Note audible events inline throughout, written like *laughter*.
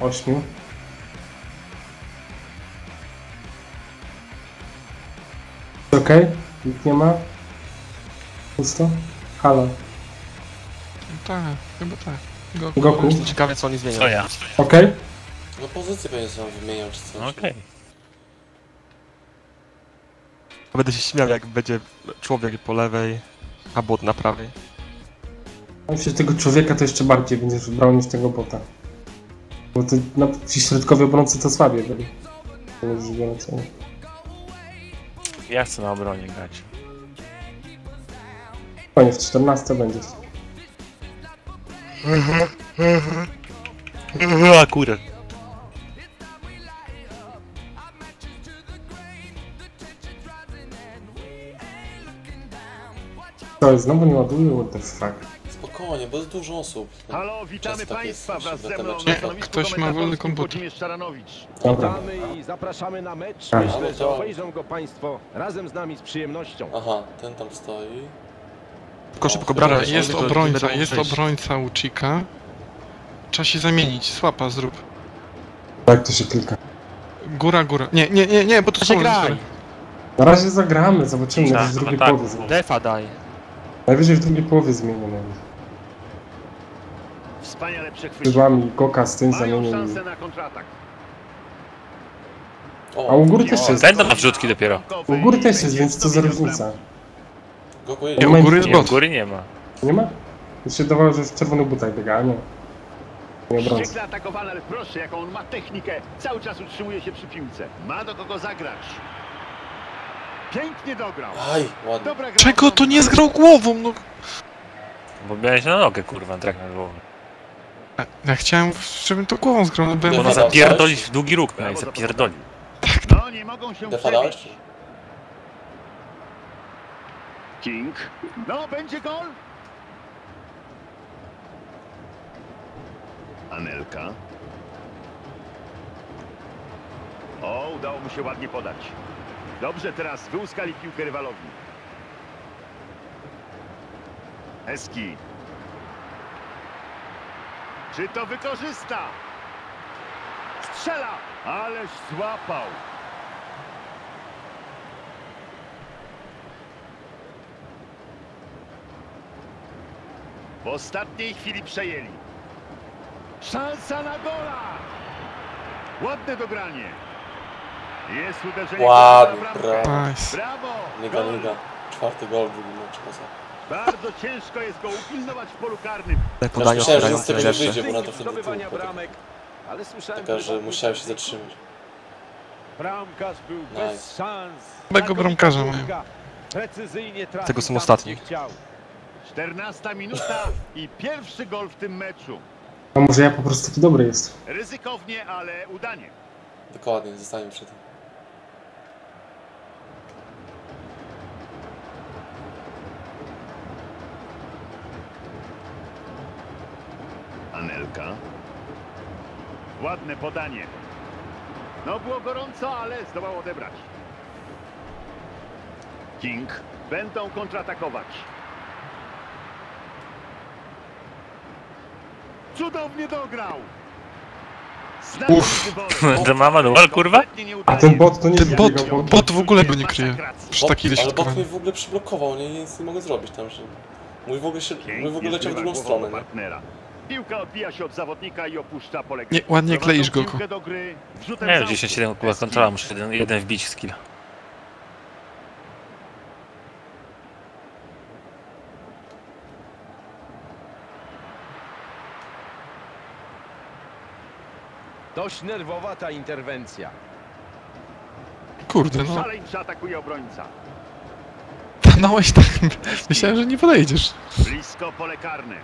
Ośmiu. Okej? Nikt nie ma? Pusto? Halo. Tak, chyba tak. Goku. Goku? Ciekawe co oni zmienią. Co ja? Okej? No pozycję będzie sobie wymieniał czy coś. Okej. Będę się śmiał jak będzie człowiek po lewej, a bot na prawej. Myślę, że tego człowieka to jeszcze bardziej będziesz brał niż tego bota. Bo to, no, ci środkowi obrońcy to słabiej byli. Ja chcę na obronie grać. Koniec, w 14 będzie. Akurat. To jest, znowu nie ładuje, what the fuck. Spokojnie, bo jest dużo osób. Halo, witamy Często tak Państwa jest, wraz ze mną na Nie, stanowisku ktoś ma wolny komputer. Włodzimierz Szaranowicz. Dobra. Witamy i zapraszamy na mecz. Tak. Myślę, że obejrzą go Państwo razem z nami z przyjemnością. Aha, ten tam stoi. Tylko szybko. Dobra, jest obrońca, jest obrońca Uchika. Trzeba się zamienić, słapa zrób. Tak to się klika. Góra, góra. Nie, nie, nie, nie, bo to są graj! Na razie zagramy, zobaczymy, Tak, jak w drugiej tak. połowie zmieni. Defa daj. Najwyżej w drugiej połowie zmienimy. Wspaniale przechwycił. Skrzydłami Goka z tym Mają zamieniem. szansę na kontratak. O, A u góry też jest. Będą na wrzutki dopiero. U góry też jest, więc co za różnica? Goku Nie, u góry jest Nie, u bot. góry nie ma. Nie ma? Mi się dawało, że w czerwonych butach biega, a nie. Nie obrońca. Wściekle atakowany, ale proszę, jaką on ma technikę. Cały czas utrzymuje się przy piłce. Ma do kogo zagrać. Pięknie dograł. Aj, ładnie. Dobra gra Czego to nie zgrał głową? No, Bo miałeś na nogę, kurwa, trak na głowę. Ja chciałem, żebym to głową zgrał, no byłem... Bo Defa ona dałeś? zapierdolić w długi róg, miałeś zapierdolić. No, nie mogą się przebić. King. No, będzie gol. Anelka. O, udało mu się ładnie podać. Dobrze, teraz wyłuskali piłkę rywalowi. Eski. Czy to wykorzysta? Strzela! Ależ złapał. W ostatniej chwili przejęli. Szansa na gola! Ładne dogranie. Jest uderzenie. Ładnie, brawo. Brawo! Gol. liga. Czwarty gol w drugim meczu. Bardzo ciężko jest go upilnować w polu karnym. Te podania myślałem, że nic z tego nie wyjdzie, bo na to wtedy zdobywania bramek, ale słyszałem, Taka, że musiałem się zatrzymać. Bramkarz był Nice. bez szans. Tego bramkarza mają. Precyzyjnie trafił Tego są tam, ostatni. gdzie chciał. 14 minuta i pierwszy gol w tym meczu. A może ja po prostu taki dobry jest. Ryzykownie, ale udanie. Dokładnie, zostaniemy przy tym. Anelka. Ładne podanie. No było gorąco, ale zdołał odebrać. King. Będą kontratakować. Cudownie dograł. Uff. To mama dual, kurwa? A ten bot to nie Ten bot, biegał, bo- bot w ogóle go nie kryje. Przy Bot, takiej ale bot mnie w ogóle przyblokował, nie, nic nie mogę zrobić tam, że... Mój w ogóle, się, mój w ogóle leciał w drugą stronę, nie? partnera. Piłka odbija się od zawodnika i opuszcza pole gry. Nie, ładnie kleisz, Goku. piłkę do gry wrzutem Nie z wiem, autu. 10-7 kurwa kontrola, muszę jeden, jeden wbić skill. Dość nerwowa ta interwencja. Kurde, no. Szaleńczy atakuje obrońca. Stanąłeś tak. Myślałem, że nie podejdziesz. Blisko pole karne.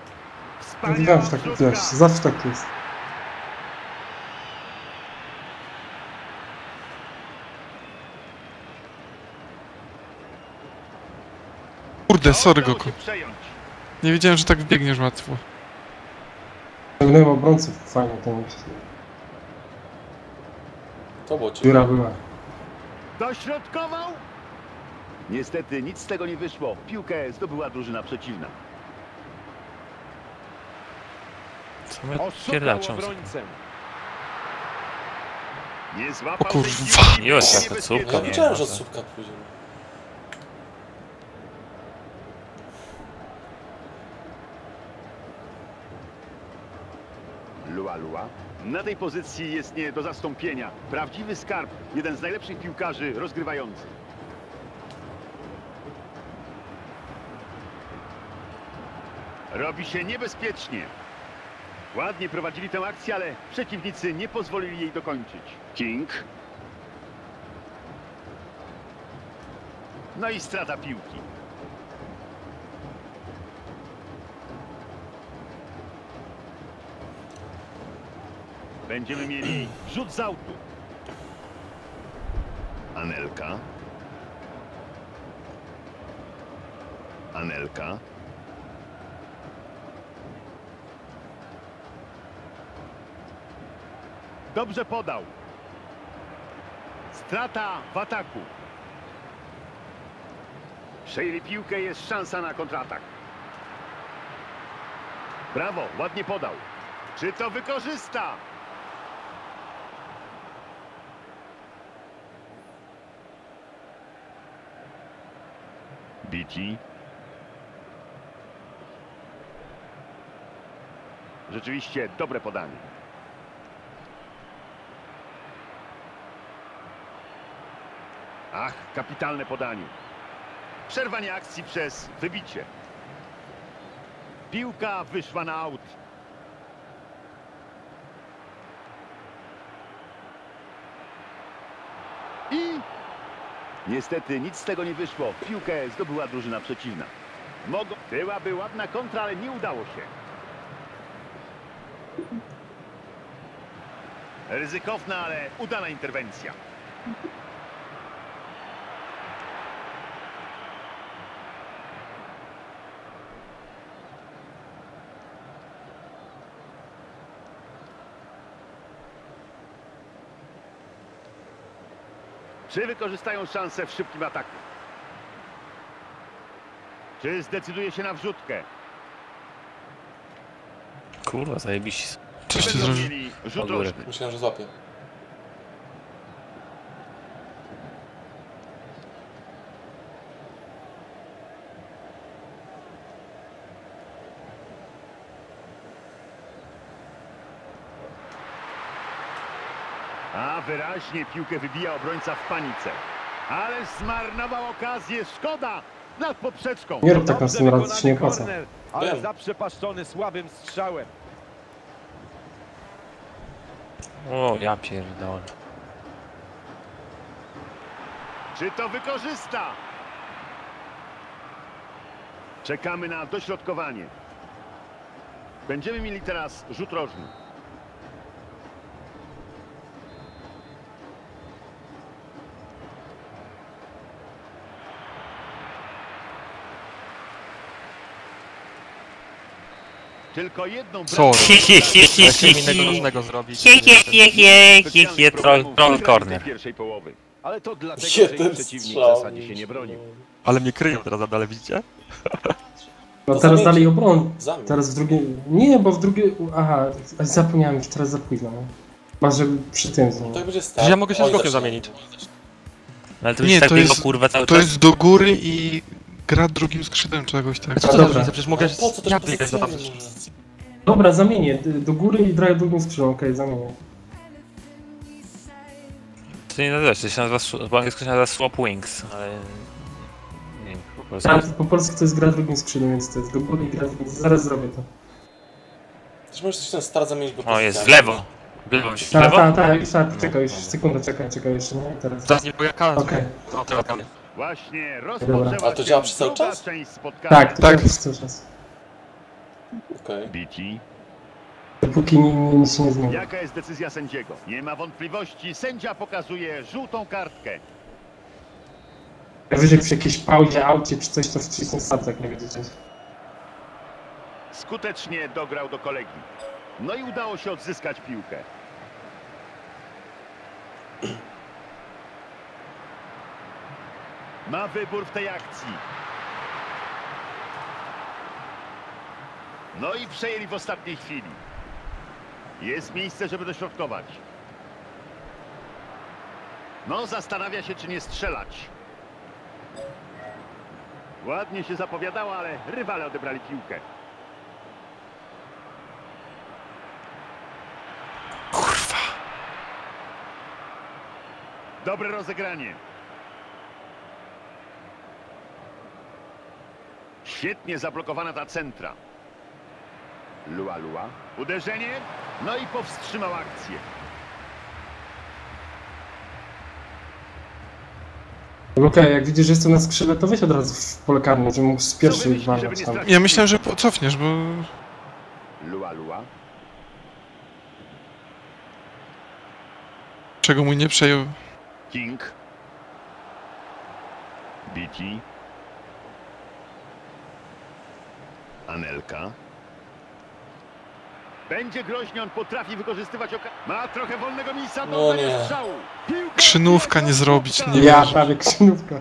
Zawsze tak jest, zawsze tak jest. Kurde, sorry Goku. Nie wiedziałem, że tak wbiegniesz łatwo. Ciągnąłem obrońców, fajnie to myślę. To było ciekawe. Dziura była. Dośrodkował. Niestety nic z tego nie wyszło. Piłkę zdobyła drużyna przeciwna. Oszukał pierdaczą? O kurwa. było jaka córka. Ja wiedziałem, że słupka pójdzie. Lua Lua. Na tej pozycji jest nie do zastąpienia. Prawdziwy skarb. Jeden z najlepszych piłkarzy rozgrywających. Robi się niebezpiecznie. Ładnie prowadzili tę akcję, ale przeciwnicy nie pozwolili jej dokończyć. King. No i strata piłki. Będziemy mieli *clears throat* rzut z autu. Anelka. Anelka. Dobrze podał. Strata w ataku. Przejęli piłkę, jest szansa na kontratak. Brawo, ładnie podał. Czy to wykorzysta? BT. Rzeczywiście dobre podanie. Ach, kapitalne podanie. Przerwanie akcji przez wybicie. Piłka wyszła na aut. I niestety nic z tego nie wyszło. Piłkę zdobyła drużyna przeciwna. Mogą... Byłaby ładna kontra, ale nie udało się. Ryzykowna, ale udana interwencja. Czy wykorzystają szansę w szybkim ataku? Czy zdecyduje się na wrzutkę? Kurwa, zajebiście. Coś ty zrobił. rzut rożny. Myślałem, że złapie. A wyraźnie piłkę wybija obrońca w panice. Ale zmarnował okazję. Szkoda nad poprzeczką. Nie rób tak na tym to się nie opłaca. Ale Wiem. zaprzepaszczony słabym strzałem. O, ja pierdolę. Czy to wykorzysta? Czekamy na dośrodkowanie. Będziemy mieli teraz rzut rożny. Tylko jedną Sorry. Hi, hi, hi, hi, różnego zrobić. Hi, hi, hi, hi, hi, hi, troll, troll corner. pierwszej połowy. Ale to dlatego, że Jeden przeciwnik w strzał. zasadzie się nie bronił. Ale mnie kryją teraz ale widzicie? No To teraz dalej obron. Zamień. Teraz w drugie. Nie, bo w drugie. Aha, zapomniałem już teraz za późno. no. Masz, żeby przy tym Tak znowu. będzie stał. Przecież ja mogę się z Oj, zaczyna. zamienić. No ale to Nie, jest tak to jest- kurwa cały To czas. jest do góry i gra drugim skrzydłem czegoś tak. Co to dobra. Przecież mogę po co też ja tamtym. może? Dobra, zamienię. D- Do góry i drogę drugim skrzydłem. Okej, zamienię. To nie nazywa się, to się nazywa, po angielsku się nazywa swap wings, ale... Nie wiem, po polsku. Ale po polsku to jest gra drugim skrzydłem, więc to jest do góry i gra drugim. Zaraz zrobię to. Też możesz coś ten start zamienić, bo O, jest w lewo. W lewo, w Tak, lewo? tak, tak, tak, czekaj, sekundę, czekaj, czekaj, jeszcze nie, teraz. Teraz nie pojechałem. Okej. No, teraz kamień. Właśnie Dobra. rozpoczęła Ale to działa przez cały czas? część spotkania. Tak, Tak. tak. cały czas. Okej. BT. Dopóki ni- ni- nic nie zmieni. Jaka jest decyzja sędziego? Nie ma wątpliwości. Sędzia pokazuje żółtą kartkę. Wyżej przy jakiejś pauzie, aucie czy coś, to wcisnę start, jak nie wiedziecie. Skutecznie dograł do kolegi. No i udało się odzyskać piłkę. Ma wybór w tej akcji. No i przejęli w ostatniej chwili. Jest miejsce, żeby dośrodkować. No, zastanawia się, czy nie strzelać. Ładnie się zapowiadało, ale rywale odebrali piłkę. Kurwa. Dobre rozegranie. Świetnie zablokowana ta centra. Lua Lua. Uderzenie. No i powstrzymał akcję. Okej, jak widzisz, że jestem na skrzydle, to weź od razu w pole karne, żebym mógł z pierwszej walnąć tam. Ja myślałem, że cofniesz, bo... Lua Lua. Czego mój nie przejął? King. BT. Anelka. Będzie groźnie, on potrafi wykorzystywać okazję. Ma trochę wolnego miejsca do No nie. strzału. Piłka Krzynówka nie zrobić, nie Ja wierzę. prawie krzynówka.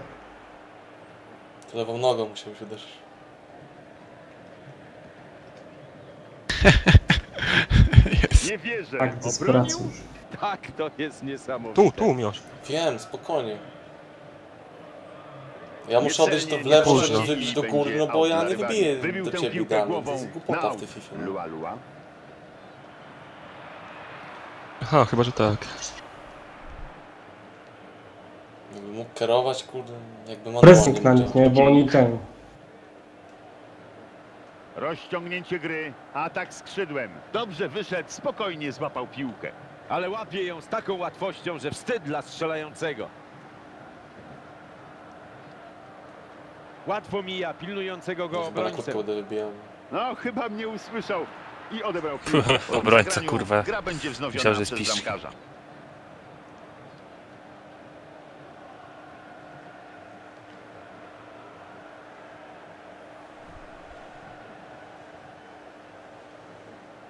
To lewą nogą musiałeś uderzyć. Jest. *laughs* Nie wierzę. Tak, desperacja Obronił? już. Tak, to jest niesamowite. Tu, tu, Miłosz. Wiem, spokojnie. Ja muszę odejść to w lewo, żeby wybić do góry, no bo ja nie wybiję do ciebie idealnie. To jest głupota w tej. FIFA. Aha, chyba, że tak. Jakby mógł kierować, kurde, jakby ma Pressing na nich, nie? Bo oni ten... Rozciągnięcie gry. Atak skrzydłem. Dobrze wyszedł, spokojnie złapał piłkę. Ale łapie ją z taką łatwością, że wstyd dla strzelającego. Łatwo mija pilnującego go obrońcę. No, chyba mnie usłyszał i odebrał *laughs* piłkę. Obrońca, kurwa. Gra będzie wznowiona Myślał, że jest przez.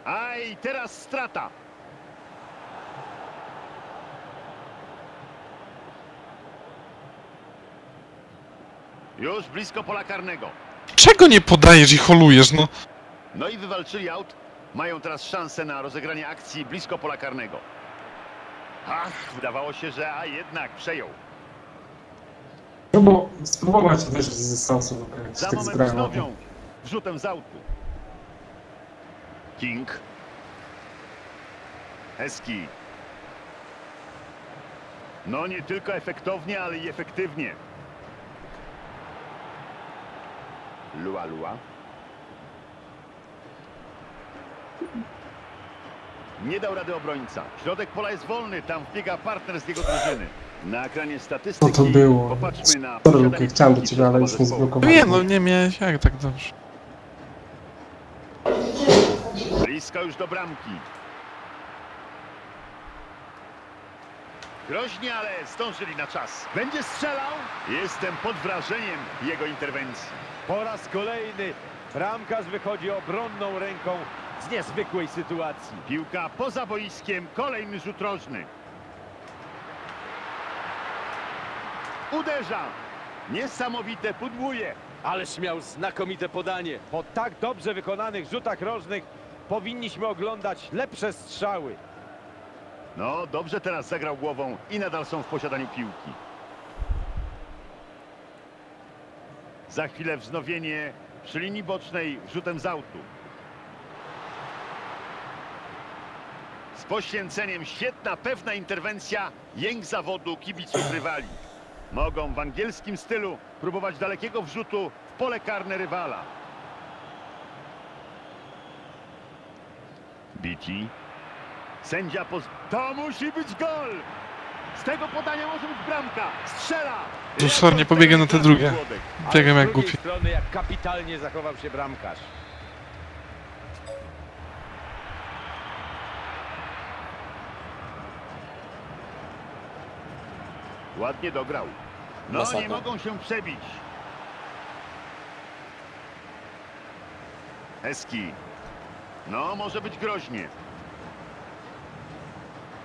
Aj, teraz strata. Już blisko pola karnego. Czego nie podajesz i holujesz, no? No i wywalczyli aut. Mają teraz szansę na rozegranie akcji blisko pola karnego. Ach, wydawało się, że a jednak przejął. No bo spróbować wyjść z dystansu, Za tak moment wznowią wrzutem z autu. King. Eski. No nie tylko efektownie, ale i efektywnie. Lua Lua. Nie dał rady obrońca. Środek pola jest wolny, tam wbiega partner z jego drużyny. Na ekranie statystyki Co to było? popatrzmy na Sorry, posiadanie Luke, chciałem do ciebie, ale już mnie. No zblokowałem. nie, no nie miałeś jak tak dobrze. Blisko już do bramki. Groźnie, ale zdążyli na czas. Będzie strzelał? Jestem pod wrażeniem jego interwencji. Po raz kolejny bramkarz wychodzi obronną ręką z niezwykłej sytuacji. Piłka poza boiskiem, kolejny rzut rożny. Uderza. Niesamowite, pudłuje. Ależ miał znakomite podanie. Po tak dobrze wykonanych rzutach rożnych powinniśmy oglądać lepsze strzały. No, dobrze teraz zagrał głową i nadal są w posiadaniu piłki. Za chwilę wznowienie przy linii bocznej rzutem z autu. Z poświęceniem świetna, pewna interwencja, jęk zawodu kibiców rywali. Mogą w angielskim stylu próbować dalekiego wrzutu w pole karne rywala. BT. Sędzia poz... To musi być gol! Z tego podania może być bramka. Strzela! Tu sorry, nie pobiegłem na te drugie. Biegam z jak głupi. strony jak kapitalnie zachował się bramkarz. Ładnie dograł. No Masakra. nie mogą się przebić. Eski. No może być groźnie.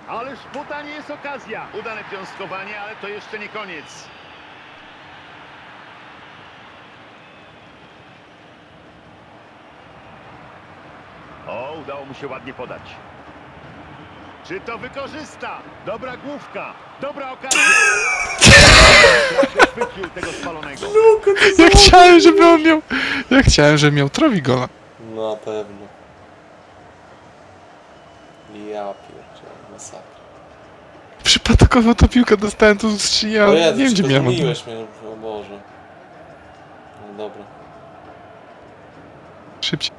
Ależ podanie jest okazja. Udane piąstkowanie, ale to jeszcze nie koniec. O, udało mu się ładnie podać. Czy to wykorzysta? Dobra główka, dobra okazja. Chwycił tego spalonego. Ja chciałem, żeby on miał... Ja chciałem, żeby miał trowi gola. Na pewno. Ja pierdzielę, masakra. Przypadkowo ta piłka dostałem tu z skrzyni, O ale Jezu, nie wiem, gdzie miałem. miłeś mnie, o Boże. No dobra. Szybciej.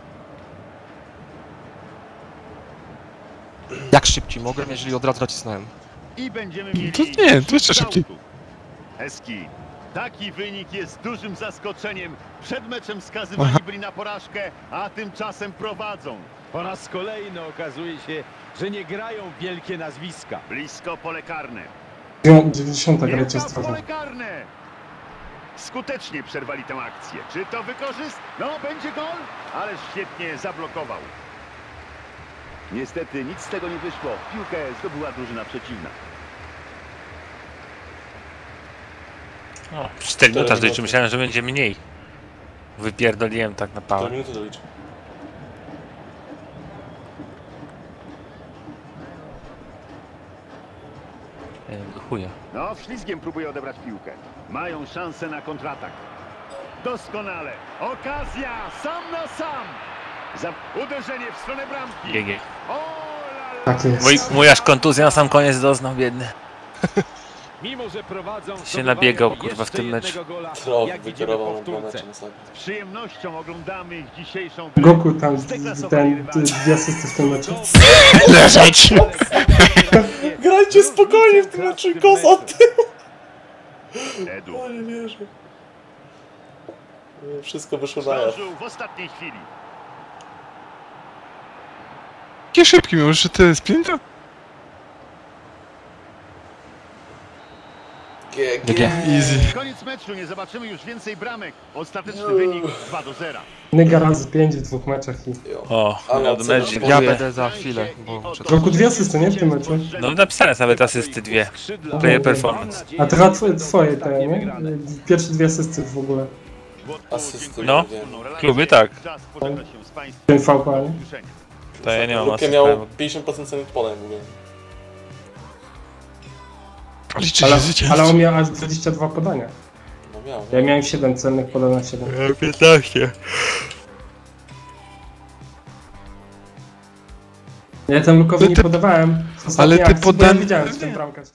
Jak szybciej mogłem, jeżeli od razu nacisnąłem? I będziemy mieli... To nie, to jeszcze szybciej. Eski. Taki wynik jest dużym zaskoczeniem. Przed meczem skazywani byli na porażkę, a tymczasem prowadzą. Po raz kolejny okazuje się, że nie grają wielkie nazwiska. Blisko pole karne. 90 grajcie Wielka ostrożnie. pole karne! Skutecznie przerwali tę akcję. Czy to wykorzyst? No, będzie gol, ale świetnie zablokował. Niestety nic z tego nie wyszło. Piłkę zdobyła drużyna przeciwna. No, 4 minuty minuty. zliczył, myślałem, że będzie mniej. Wypierdoliłem tak na Do pałę. minuty doliczę. E, Chuja. No, ślizgiem próbuje odebrać piłkę. Mają szansę na kontratak. Doskonale. Okazja! Sam na sam! Za uderzenie w stronę bramki. GG. Tak jest. Mój, mój aż kontuzję na sam koniec doznał, biedny. Mimo, że prowadzą, Się nabiegał, kurwa, w tym meczu. widzimy wykierował. Z przyjemnością oglądamy ich dzisiejszą. Goku tam ten dwie asysty w tym meczu. Leżeć! *laughs* *laughs* Grajcie spokojnie w tym meczu, koza ty! Edu. O nie wierzę. Nie, Wszystko wyszło na jaw. W ostatniej chwili. Jakie szybki miał, że to jest pięta? GG. Easy. Koniec meczu, nie zobaczymy już więcej bramek. Ostateczny wynik 2 do 0. Nyga razy 5 w dwóch meczach i... O, Ale od ocena Ja będę za chwilę, bo to... Roku dwie asysty, nie? W tym meczu. No napisane nawet asysty dwie. Player performance. A teraz twoje, twoje te, nie? Pierwsze dwie asysty w ogóle. Asysty. No. Kluby tak. Ten VPA, nie? To ja nie mam Lukę asysty. miał 50% ceny podań w ogóle. Liczy Ale, się zwycięstwo. ale on miał aż 22 podania. No miał. Ja miałem 7 cennych podań na 7. 15. Ja tam Lukowi Ale nie ty- podawałem. w ale ty akcji, bo ja podan- wiedziałem, że ten bramkarz to...